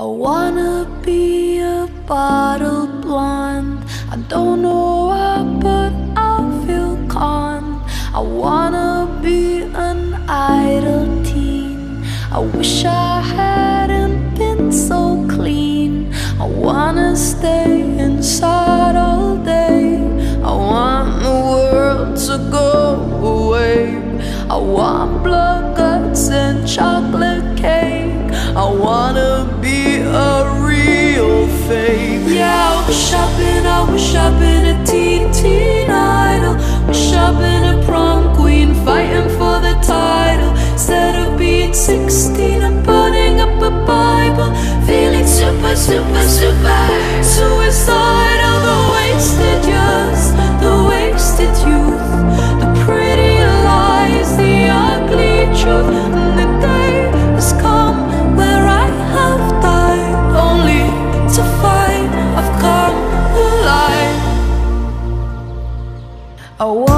I wanna be a bottle blonde. I don't know why, but I feel calm. I wanna be an idle teen. I wish I hadn't been so clean. I wanna stay inside all day. I want the world to go away. I want blood guts and chocolate cake. I wanna be. up in a teen teen idol. Up a prom queen, fighting for the title. Instead of being 16. Oh.